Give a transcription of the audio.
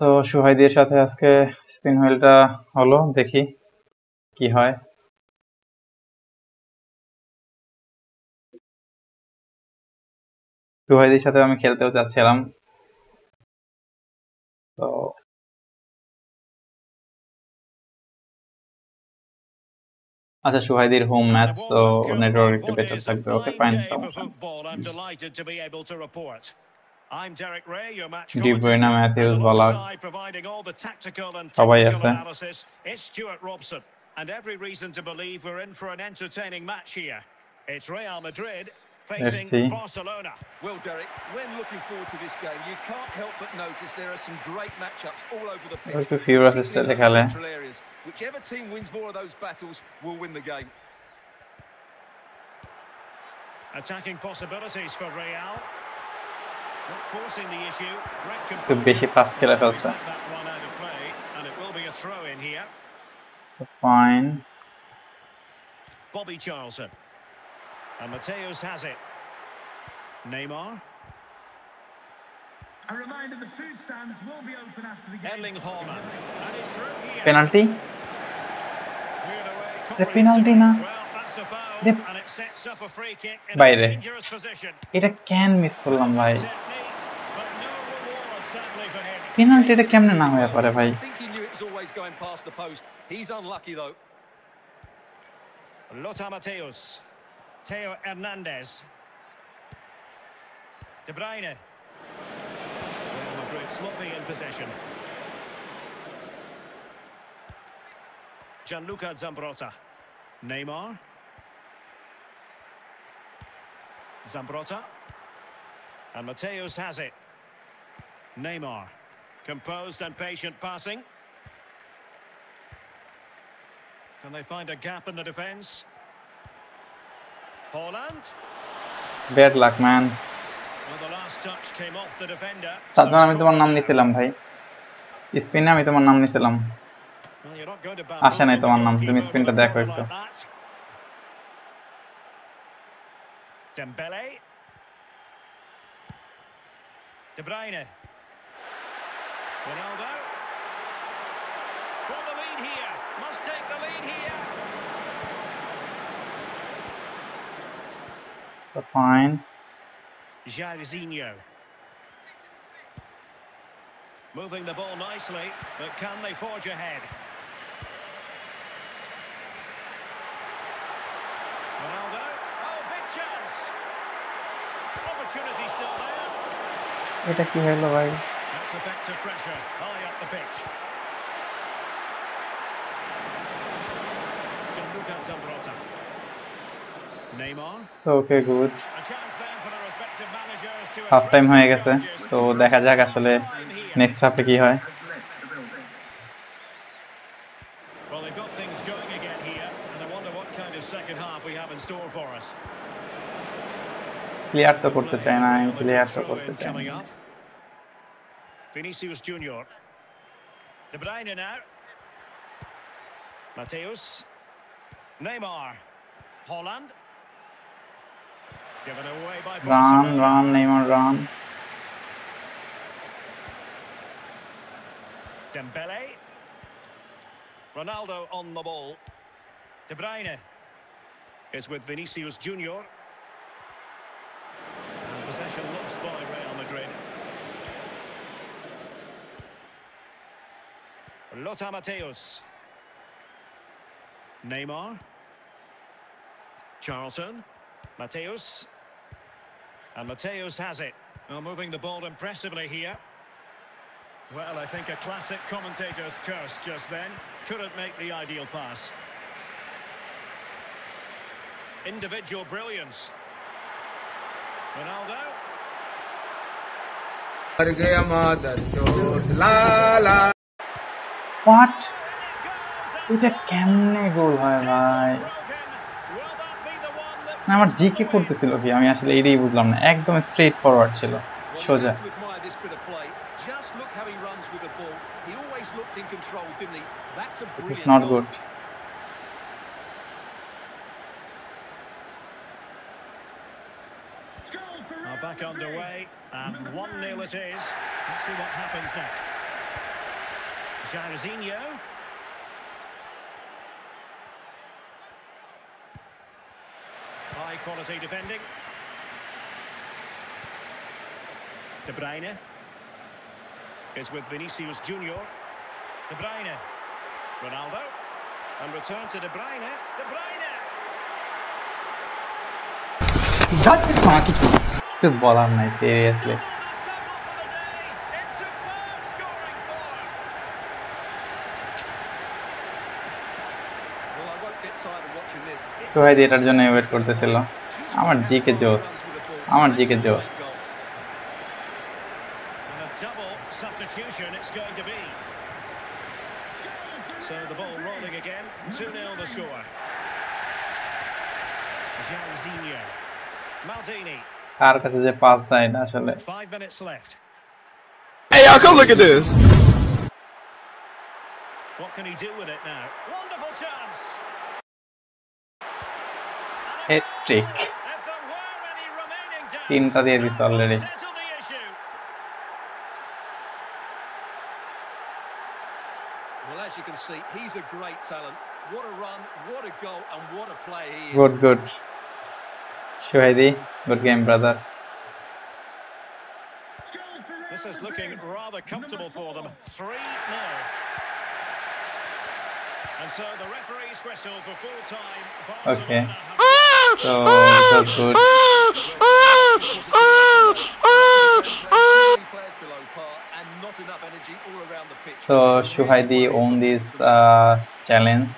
তো সুহাইদের সাথে আজকে স্পিন হুইলটা হলো দেখি কি হয়। সুহাইদের সাথে আমি খেলতেও চাচ্ছিলাম। তো আচ্ছা সুহাইদির হোম ম্যাচ তো নেটওয়ার্ক একটু বেটার থাকবে। Okay fine I'm Derek Ray, your match Di Bruyne, Matthews, Providing all the tactical and technical analysis, it's Stuart Robson. And every reason to believe we're in for an entertaining match here. It's Real Madrid facing FC. Barcelona. Well, Derek, when looking forward to this game, you can't help but notice there are some great matchups all over the pitch. Few few central areas. Whichever team wins more of those battles will win the game. Attacking possibilities for Real. Not forcing the issue. Great একটু বেশি fast খেলে ফেলছে Set that one out of play, and it will be a throw in here. Fine Bobby Charlton. And Mateus has it. Neymar. A reminder the food stands will be open after the game. Erling Haaland. And it's through here. Penalty Cleared away এটা penalty না। Well, that's a foul, এটা- and it sets up a free kick in বাইরে। a dangerous position. এটা কেন miss করলাম ভাই পেনাল্টিটা কেমনে না হয়ে পারে ভাই Mateus, Theo Hernandez, De Bruyne. In possession. Gianluca Zambrotta. Neymar. Zambrotta. And Mateus has it. Neymar. Composed and patient passing. Can they find a gap in the defence? Holland. Bad luck man. Well, the last touch came off the defender. Sadman আমি তোমার নাম নিছিলাম ভাই স্পিনে আমি তোমার নাম নিছিলাম আসে নাই তোমার নাম, তুমি স্ক্রিনটা দেখো একটু। Dembele. De Bruyne. Ronaldo. For the lead here. Must take the lead here. Fine Jairzinho. Moving the ball nicely, but can they forge ahead? Ronaldo. Oh, big chance. Opportunity still there. এটা কি হলো ভাই That's effective pressure, high up the pitch. Gianluca Zambrotta. Neymar. Okay, good. Half time হয়ে গেছে তো দেখা যাক আসলে নেক্সট হাফে কি হয় ক্লিয়ার তো করতে চায় না আমি ক্লিয়ার তো করতে চাই না Vinicius Junior. De Bruyne now. Mateus. Neymar. Haaland. Given away by Run, run, Neymar, run. Dembele. Ronaldo on the ball. De Bruyne is with Vinicius Junior. Lothar Mateus. Neymar. Charlton. Mateus. And Mateus has it. Now moving the ball impressively here. Well, I think a classic commentator's curse just then. Couldn't make the ideal pass. Individual brilliance. Ronaldo. What এটা কেমনে গোল হয় ভাই আমার জি কে করতেছিল কি আমি আসলে এটাই বুঝলাম না একদম স্ট্রেট ফরওয়ার্ড ছিল সোজা This is not good. Are back underway and 1-0 it is. Let's see what happens next. Jairzinho. High quality defending. De Bruyne is with Vinicius Junior. De Bruyne. Ronaldo. And return to De Bruyne. De Bruyne. That is marketing. Just ball on my seriously. সোহাইদি এটার জন্য wait করতেছিল আমার GK জোস আমার GK জোস And a double substitution it's going to be. So the ball rolling again. 2-0 the score. Jairzinho. Maldini. কার কাছে যে pass দেয় এটা আসলে Five minutes left. Hey, y'all, come look at this. What can he do with it now? Wonderful chance. Hat trick If there were any remaining doubts, তিনটা দিয়ে দিচ্ছে already settle the issue. Well, as you can see, he's a great talent. What a run, what a goal, and what a play he is. Good good সোহাইদি good game brother This is looking rather comfortable for them. 3-0. And so the referee's whistle for full time. Okay. Good and not pitch. So Shuhaidi won this uh, challenge